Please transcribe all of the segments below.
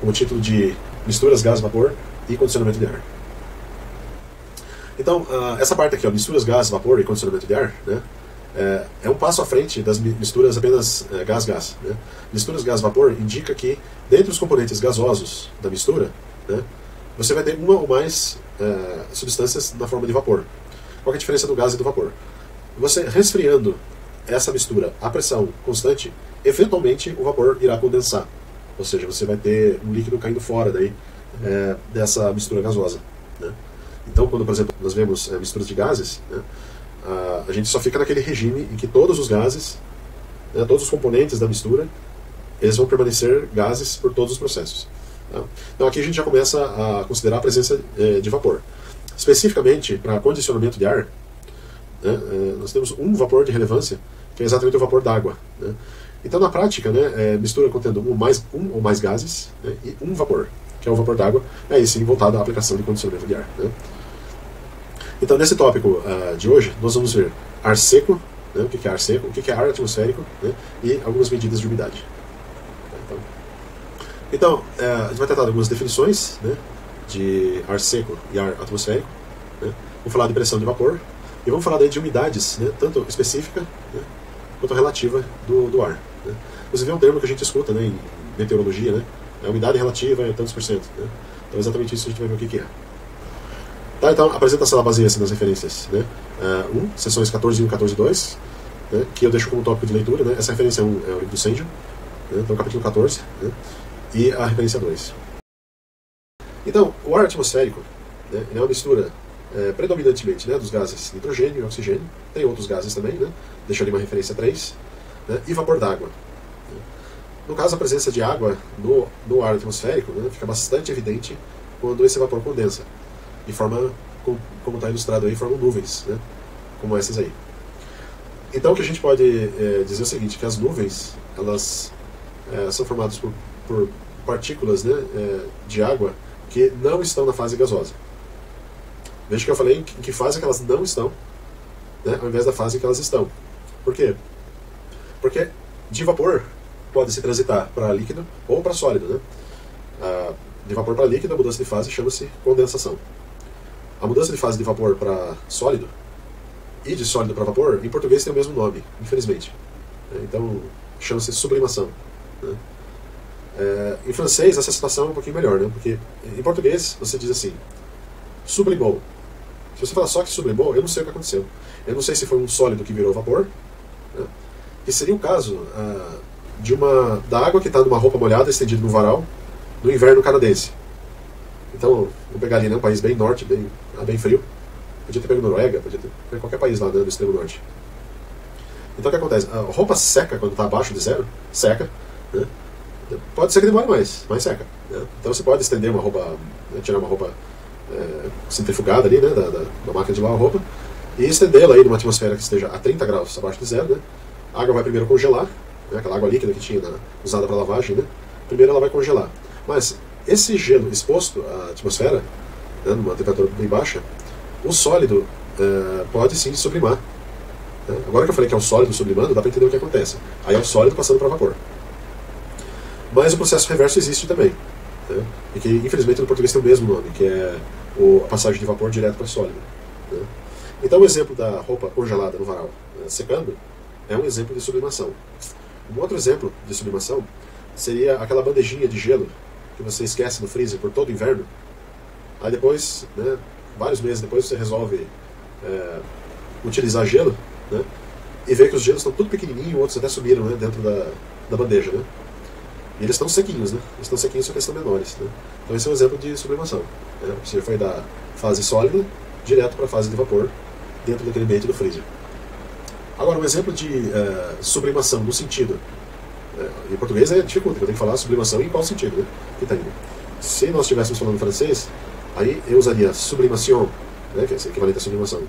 Com o título de Misturas, Gás, Vapor e Condicionamento de Ar. Então, uh, essa parte aqui, ó, misturas, gás, vapor e condicionamento de ar, né, é, é um passo à frente das misturas apenas gás-gás. Né? Misturas gás-vapor indica que, dentre os componentes gasosos da mistura, né, você vai ter uma ou mais é, substâncias na forma de vapor. Qual é a diferença do gás e do vapor? Você resfriando essa mistura a pressão constante, eventualmente o vapor irá condensar. Ou seja, você vai ter um líquido caindo fora daí, é, dessa mistura gasosa. Né? Então, quando, por exemplo, nós vemos é, misturas de gases, né, a, a, gente só fica naquele regime em que todos os gases, né, todos os componentes da mistura, eles vão permanecer gases por todos os processos. Tá? Então, aqui a gente já começa a considerar a presença é, de vapor. Especificamente para condicionamento de ar, né, é, nós temos um vapor de relevância, que é exatamente o vapor d'água. Né? Então, na prática, né, é, mistura contendo um, mais, um ou mais gases né, e um vapor, que é o vapor d'água, é esse voltado à aplicação de condicionamento de ar. Né? Então, nesse tópico uh, de hoje, nós vamos ver ar seco, né, o que é ar seco, o que é ar atmosférico e algumas medidas de umidade. Então, uh, a gente vai tratar de algumas definições né, de ar seco e ar atmosférico. Né, vamos falar de pressão de vapor e vamos falar daí de umidades, né, tanto específica né, quanto relativa do, do ar. Né. Inclusive é um termo que a gente escuta né, em meteorologia, né, a umidade relativa é tantos por cento. Né. Então, exatamente isso a gente vai ver o que, que é. Tá, então, apresentação baseia-se nas referências né? Uh, 1, sessões 14 e 14 2, né? que eu deixo como tópico de leitura. Né? Essa referência é, um, é o livro do Senjo, né? então capítulo 14, né? E a referência 2. Então, o ar atmosférico né? é uma mistura é, predominantemente né, dos gases nitrogênio e oxigênio, tem outros gases também, né? deixo ali uma referência 3, né? e vapor d'água. No caso, a presença de água no, no ar atmosférico né, fica bastante evidente quando esse vapor condensa e forma, como está ilustrado aí, formam nuvens, né? como essas aí. Então o que a gente pode é, dizer é o seguinte, que as nuvens elas é, são formadas por, por partículas né, é, de água que não estão na fase gasosa. Veja que eu falei em que fase que elas não estão, né, ao invés da fase que elas estão. Por quê? Porque de vapor pode se transitar para líquido ou para sólido. Né? De vapor para líquido, a mudança de fase chama-se condensação. A mudança de fase de vapor para sólido e de sólido para vapor, em português tem o mesmo nome, infelizmente. Então, chama-se sublimação. Né? É, em francês, essa situação é um pouquinho melhor, né? porque em português você diz assim, sublimou. Se você falar só que sublimou, eu não sei o que aconteceu. Eu não sei se foi um sólido que virou vapor, né? que seria o caso ah, de uma da água que está numa roupa molhada estendida no varal no inverno canadense. Então, vou pegar ali, né, um país bem norte, bem, ah, bem frio. Podia ter pego Noruega, podia ter qualquer país lá no extremo norte. Então o que acontece? A roupa seca quando está abaixo de zero, seca. Né? Pode ser que demore mais, mas seca. Né? Então você pode estender uma roupa, né, tirar uma roupa é, centrifugada ali, né, da, da, da, máquina de lavar roupa, e estendê-la aí numa atmosfera que esteja a 30 graus abaixo de zero. Né? A água vai primeiro congelar, né, aquela água líquida que tinha na, usada para lavagem, né? primeiro ela vai congelar. Mas esse gelo exposto à atmosfera, né, numa temperatura bem baixa, o sólido é, pode sim sublimar. Né? Agora que eu falei que é o sólido sublimando, dá para entender o que acontece. Aí é o sólido passando para vapor. Mas o processo reverso existe também. Né? E que, infelizmente, no português tem o mesmo nome, que é o, a passagem de vapor direto para sólido. Né? Então, o exemplo da roupa congelada no varal né, secando é um exemplo de sublimação. Um outro exemplo de sublimação seria aquela bandejinha de gelo que você esquece no freezer por todo o inverno. Aí depois, né, vários meses depois, você resolve é, utilizar gelo, né, e vê que os gelos estão tudo pequenininho, outros até subiram né, dentro da, da bandeja, né. Eles estão sequinhos, né? Eles estão sequinhos, só que eles estão menores, né? Então esse é um exemplo de sublimação. Né? Você foi da fase sólida direto para a fase de vapor dentro daquele ambiente do freezer. Agora, um exemplo de uh, sublimação no sentido é, em português é dificulta, eu tenho que falar sublimação em qual sentido, né? Que tá indo. Se nós estivéssemos falando francês, aí eu usaria sublimation, né, que é equivalente à sublimação,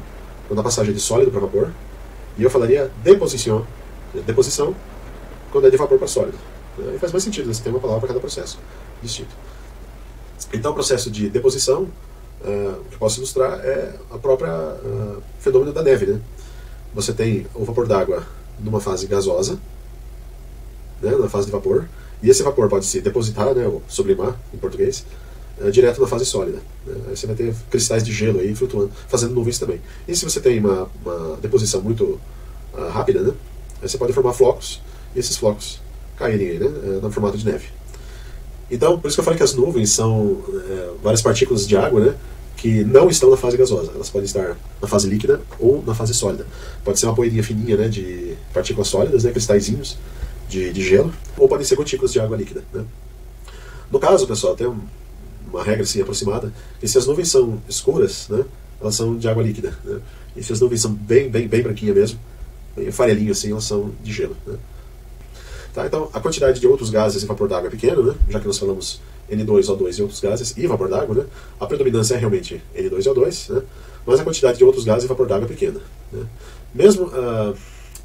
quando a passagem é de sólido para vapor, e eu falaria deposition, né, deposição, quando é de vapor para sólido. Né? E faz mais sentido, você tem uma palavra para cada processo distinto. Então, o processo de deposição uh, que eu posso ilustrar é a própria uh, fenômeno da neve. Né? Você tem o vapor d'água numa fase gasosa, né, na fase de vapor, e esse vapor pode se depositar, né, ou sublimar, em português, uh, direto na fase sólida. Né? Aí você vai ter cristais de gelo aí flutuando, fazendo nuvens também. E se você tem uma, uma deposição muito rápida, né, aí você pode formar flocos, e esses flocos caírem aí, né, no formato de neve. Então, por isso que eu falei que as nuvens são é, várias partículas de água, né? Que não estão na fase gasosa. Elas podem estar na fase líquida ou na fase sólida. Pode ser uma poeirinha fininha, né? De partículas sólidas, né? Cristalzinhos de, de gelo. Ou podem ser gotículas de água líquida, né? No caso, pessoal, tem uma regra assim aproximada, que se as nuvens são escuras, né? Elas são de água líquida, né? E se as nuvens são bem, bem, bem branquinhas mesmo, bem farelinho assim, elas são de gelo, né? Tá? Então, a quantidade de outros gases em vapor d'água é pequena, né? já que nós falamos N2, O2 e outros gases e vapor d'água. Né? A predominância é realmente N2 e O2, né? mas a quantidade de outros gases em vapor d'água é pequena. Né? Mesmo, uh,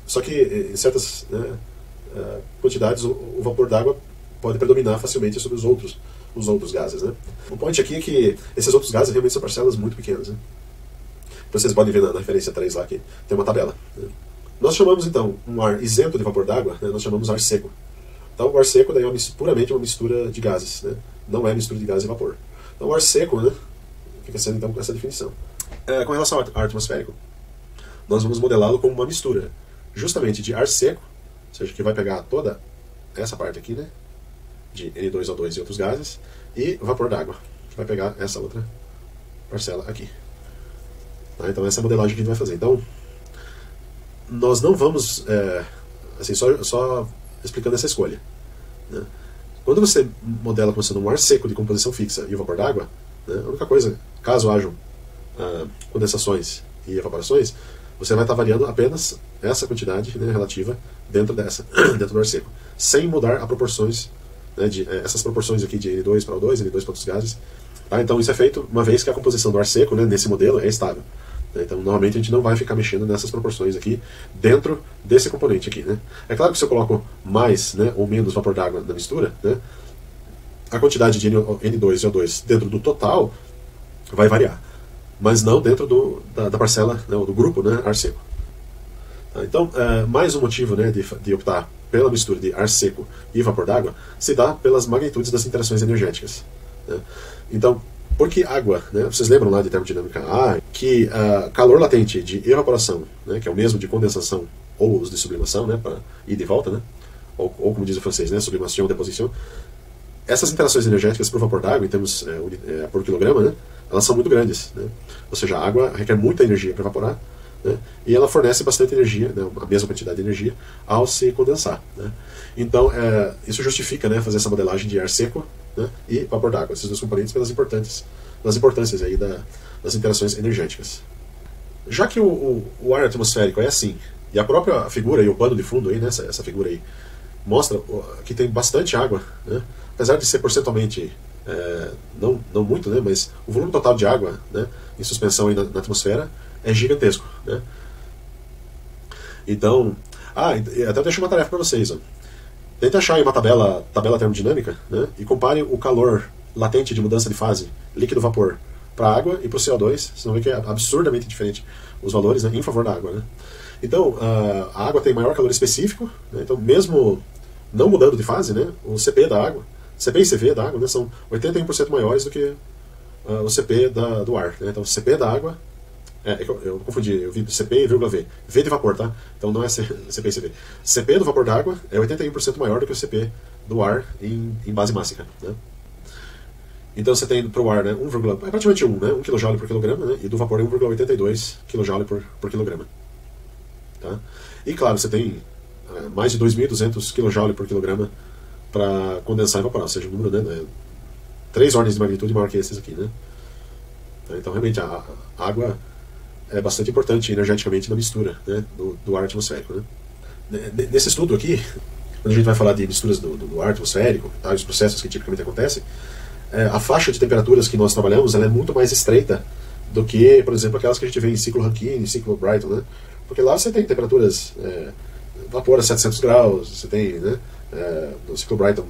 só que em certas né, uh, quantidades o, o vapor d'água pode predominar facilmente sobre os outros, os outros gases. Né? O ponto aqui é que esses outros gases realmente são parcelas muito pequenas. Né? Vocês podem ver na, na referência 3 lá que tem uma tabela. Né? Nós chamamos então um ar isento de vapor d'água, né, nós chamamos ar seco. Então o ar seco daí é uma, puramente uma mistura de gases, né, não é mistura de gás e vapor. Então o ar seco né, fica sendo então essa definição. É, com relação ao ar atmosférico, nós vamos modelá-lo como uma mistura justamente de ar seco, ou seja, que vai pegar toda essa parte aqui, né, de N2O2 e outros gases, e vapor d'água, que vai pegar essa outra parcela aqui. Tá? Então essa é a modelagem que a gente vai fazer. Então, nós não vamos, é, assim, só, só explicando essa escolha. Né? Quando você modela com um ar seco de composição fixa e vapor d'água, né, a única coisa, caso hajam ah, condensações e evaporações, você vai estar variando apenas essa quantidade né, relativa dentro dessa, dentro do ar seco, sem mudar as proporções, né, de, é, essas proporções aqui de N2 para O2, N2 para outros gases. Tá? Então isso é feito uma vez que a composição do ar seco, né, nesse modelo, é estável. Então, normalmente a gente não vai ficar mexendo nessas proporções aqui dentro desse componente aqui. Né? É claro que se eu coloco mais né, ou menos vapor d'água na mistura, né, a quantidade de N2 e O2 dentro do total vai variar, mas não dentro do, da, da parcela, né, do grupo né, ar seco. Tá? Então, é, mais um motivo né, de, de optar pela mistura de ar seco e vapor d'água se dá pelas magnitudes das interações energéticas. Né? Então, porque água, né, vocês lembram lá de termodinâmica A, que uh, calor latente de evaporação, né, que é o mesmo de condensação ou de sublimação, né, para ir de volta, né, ou, ou, como diz o francês, né, sublimation, deposição, essas interações energéticas o vapor d'água, em termos é, por quilograma, né, elas são muito grandes. Né, ou seja, a água requer muita energia para evaporar, né, e ela fornece bastante energia, né, a mesma quantidade de energia, ao se condensar. Né. Então, é, isso justifica né, fazer essa modelagem de ar seco né, e vapor d'água, esses dois componentes pelas importantes, pelas importâncias aí da, das interações energéticas. Já que o, o, o, ar atmosférico é assim, e a própria figura e o pano de fundo aí, né, essa, essa figura aí, mostra que tem bastante água, né, apesar de ser percentualmente é, não, não muito, né, mas o volume total de água né, em suspensão aí na, na atmosfera é gigantesco. Né. Então, ah, até deixo uma tarefa para vocês. Ó. Tente achar uma tabela, tabela termodinâmica né, e compare o calor latente de mudança de fase líquido-vapor para a água e para o CO2. Vocês vão ver que é absurdamente diferente os valores né, em favor da água. Né? Então, a água tem maior calor específico, né, então mesmo não mudando de fase, né, o CP da água, CP e CV da água né, são 81% maiores do que uh, o CP da, do ar. Né? Então, o CP da água é, eu, eu, confundi, eu vi CP e vírgula V. V de vapor, tá? Então não é CP e CV. CP do vapor d'água é 81% maior do que o CP do ar em, em base mássica, né? Então você tem para o ar né, 1, é praticamente 1, né, 1 kJ por quilograma, né, e do vapor é 1,82 kJ por, por quilograma. Tá? E claro, você tem é, mais de 2.200 kJ por quilograma para condensar e evaporar, ou seja, o número né, é três ordens de magnitude maior que esses aqui. Né? Então realmente a, a água é bastante importante energeticamente na mistura né, do, do, ar atmosférico. Né? Nesse estudo aqui, quando a gente vai falar de misturas do, do, ar atmosférico, tá, os processos que tipicamente acontecem, é, a faixa de temperaturas que nós trabalhamos é muito mais estreita do que, por exemplo, aquelas que a gente vê em ciclo Rankine, em ciclo Brighton, né? Porque lá você tem temperaturas, é, vapor a 700 graus, você tem, né, é, no ciclo Brighton,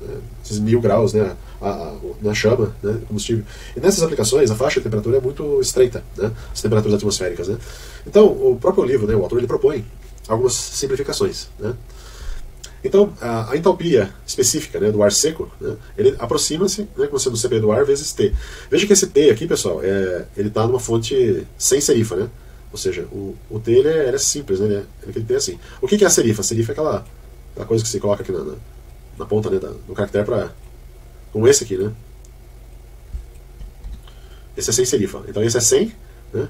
né, esses mil graus né, a, a, na chama, né, combustível. E nessas aplicações, a faixa de temperatura é muito estreita, né, as temperaturas atmosféricas. Né. Então, o próprio livro, né, o autor, ele propõe algumas simplificações. Né. Então, a, a, entalpia específica né, do ar seco, né, ele aproxima-se né, com sendo CP do ar vezes T. Veja que esse T aqui, pessoal, é, ele está numa fonte sem serifa, né? Ou seja, o, o T ele é, ele é simples, né? Ele é, ele tem assim. O que, que é a serifa? A serifa é aquela, coisa que se coloca aqui na, na ponta né, da, do caractere para como esse aqui, né? Esse é sem serifa. Então esse é 100, né?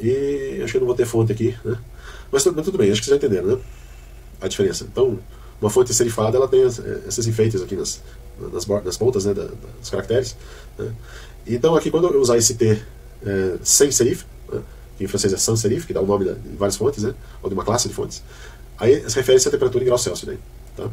E acho que eu não vou ter fonte aqui, né? Mas, mas tudo bem, acho que vocês já entenderam, né? A diferença. Então, uma fonte serifada ela tem esses enfeites aqui nas, nas, nas pontas né, da, dos caracteres. Né? Então, aqui, quando eu usar esse T é, sem serif, né, que em francês é sans serif, que dá o nome de várias fontes, né, ou de uma classe de fontes, aí refere-se à temperatura em graus Celsius. Né? Tá?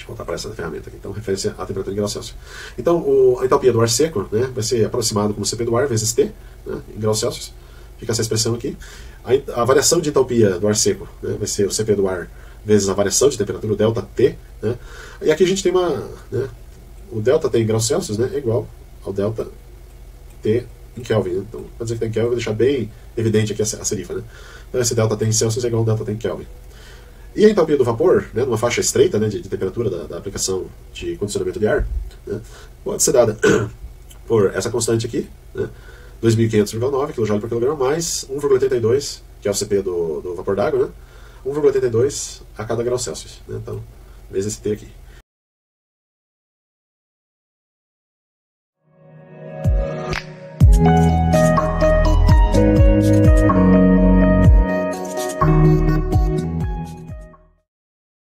Deixa eu voltar para essa ferramenta aqui. Então, refere-se à temperatura em graus Celsius. Então, o, a entalpia do ar seco né, vai ser aproximado como CP do ar vezes T, né, em graus Celsius. Fica essa expressão aqui. A, a variação de entalpia do ar seco né, vai ser o CP do ar vezes a variação de temperatura, o delta T. Né? E aqui a gente tem uma. Né, o delta T em graus Celsius né, é igual ao delta T em Kelvin. Né? Então, para dizer que tem Kelvin, vou deixar bem evidente aqui a, a serifa. Né? Então, esse delta T em Celsius é igual ao delta T em Kelvin. E a entalpia do vapor, né, numa faixa estreita né, de, de temperatura da, da, aplicação de condicionamento de ar, né, pode ser dada por essa constante aqui, né, 2.500,9 kJ por quilograma, mais 1,82, que é o CP do, do vapor d'água, né, 1,82 a cada grau Celsius. Né, então, vezes esse T aqui.